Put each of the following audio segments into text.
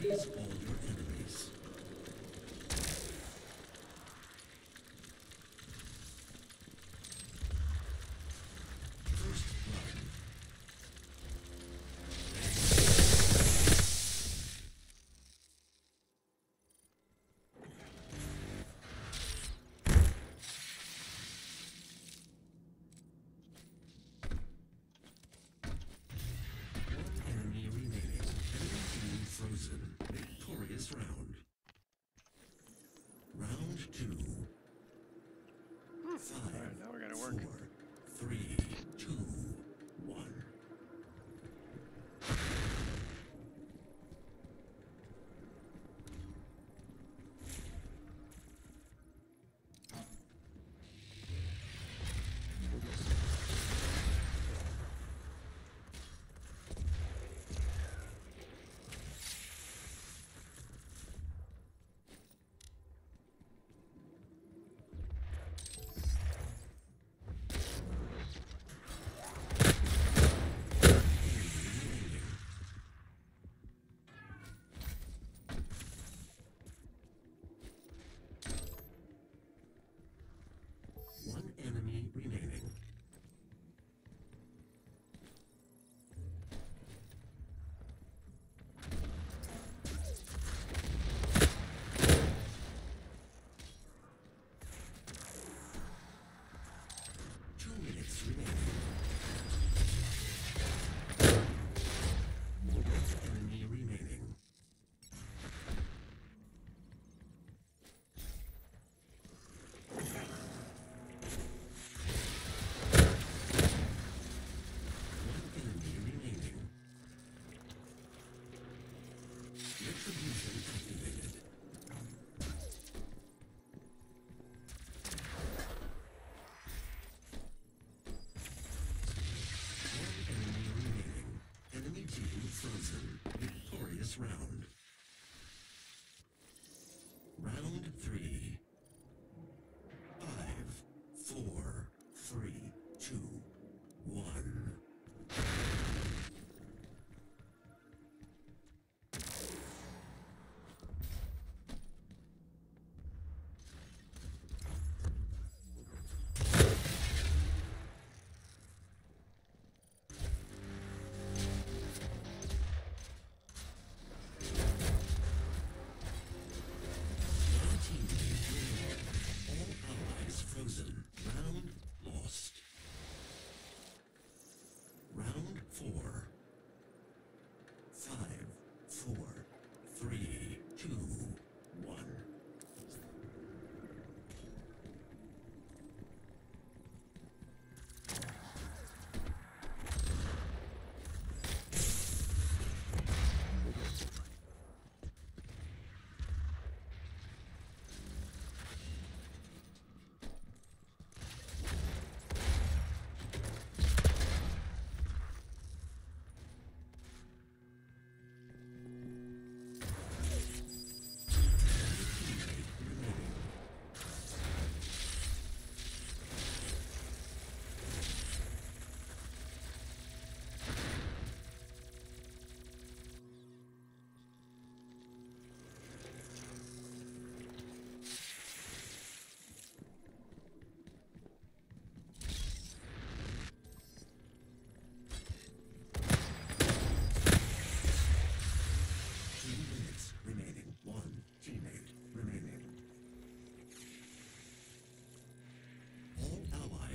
Freeze all work.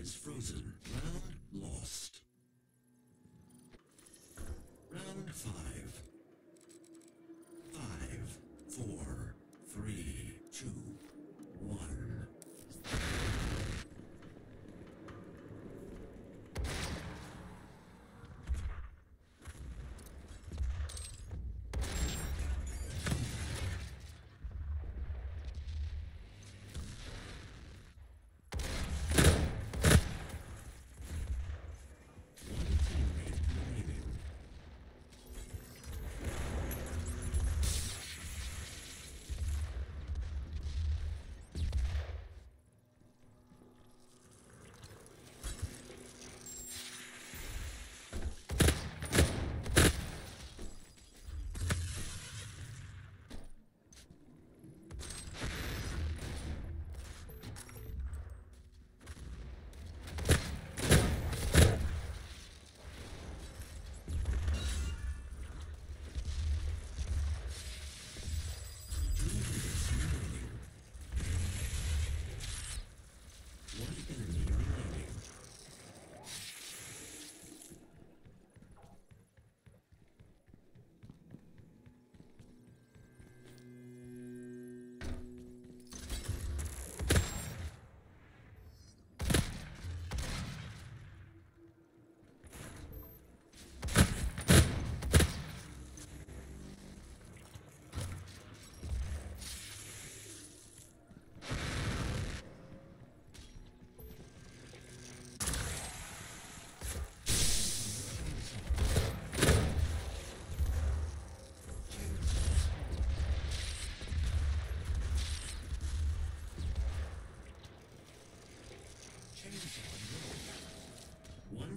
is frozen. Round lost.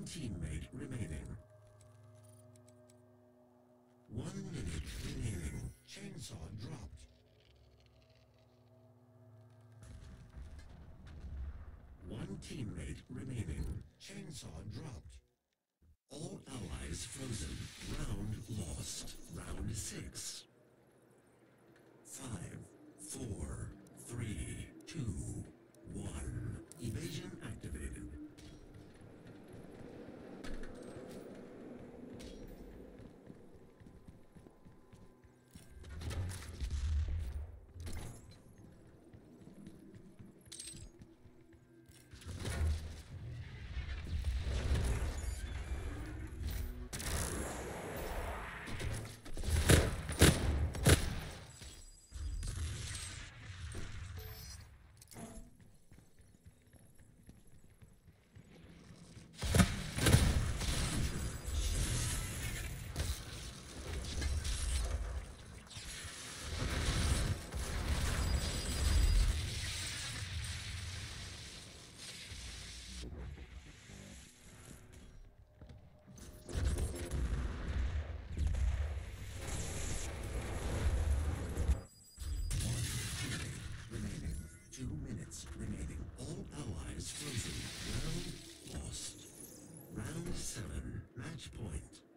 teammate remaining. One minute remaining. Chainsaw dropped. One teammate remaining. Chainsaw dropped. All allies frozen. Round lost. Round six. Two minutes remaining. All allies frozen. Round lost. Round seven. Match point.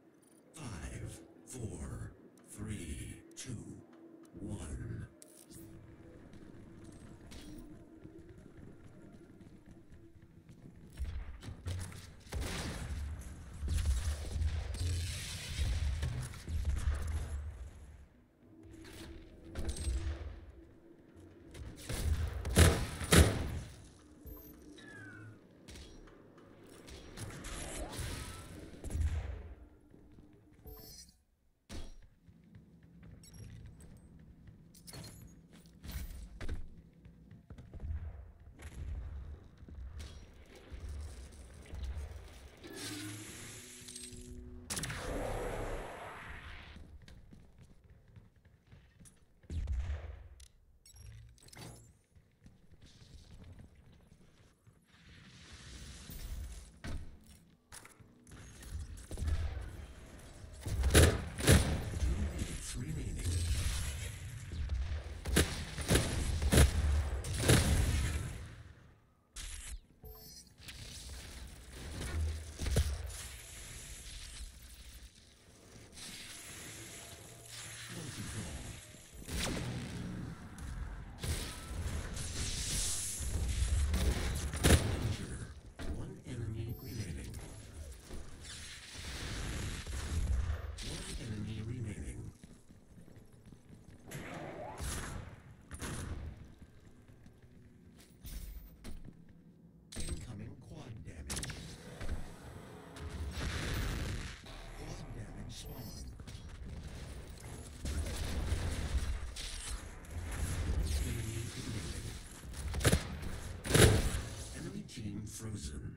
thousand.